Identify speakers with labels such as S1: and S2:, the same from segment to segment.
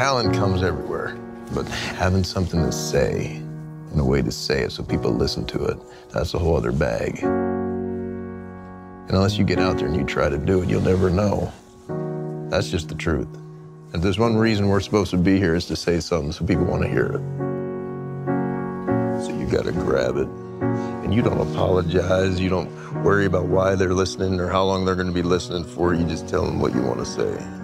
S1: talent comes everywhere, but having something to say and a way to say it so people listen to it, that's a whole other bag. And unless you get out there and you try to do it, you'll never know. That's just the truth. If there's one reason we're supposed to be here is to say something so people want to hear it. So you got to grab it. And you don't apologize. You don't worry about why they're listening or how long they're going to be listening for. You just tell them what you want to say.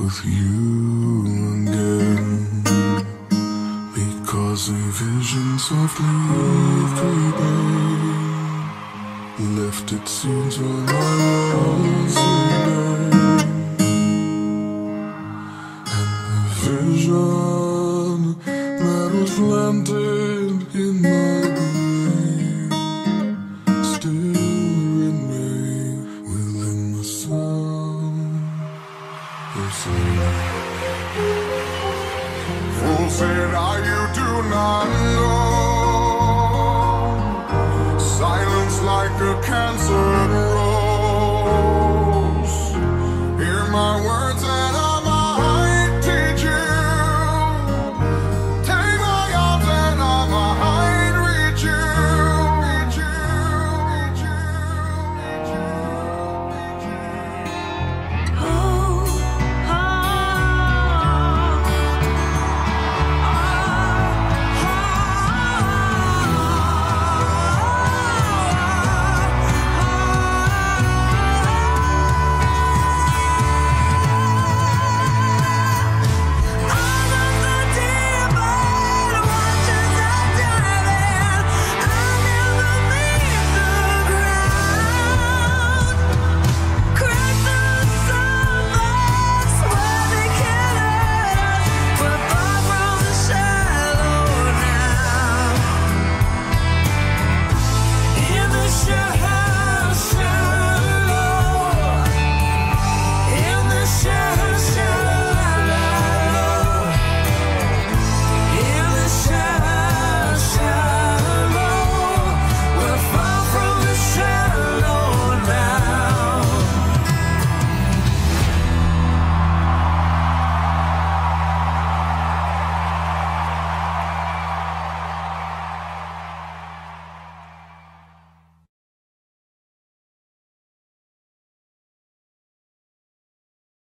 S2: With you again. Because a vision softly creeping left its seeds while I was. And the vision that was planted in my said I, you do not know. Silence like a cancer